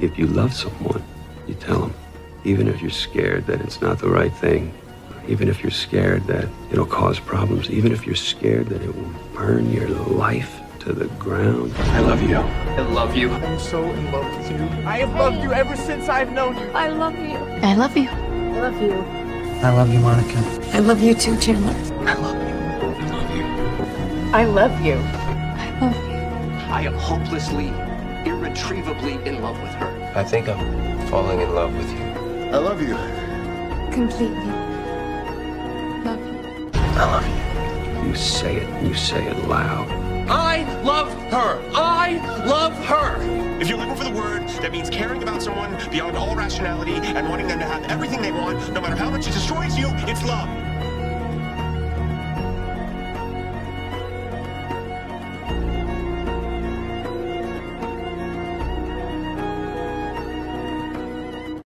If you love someone, you tell them. Even if you're scared that it's not the right thing, even if you're scared that it'll cause problems, even if you're scared that it will burn your life to the ground. I love you. I love you. I'm so in love with you. I have loved you ever since I've known you. I love you. I love you. I love you. I love you, Monica. I love you too, Chandler. I love you. I love you. I love you. I love you. I am hopelessly, irretrievably in love with her. I think I'm falling in love with you. I love you. Completely. Love you. I love you. You say it, you say it loud. I love her. I love her. If you're looking for the word that means caring about someone beyond all rationality and wanting them to have everything they want, no matter how much it destroys you, it's love.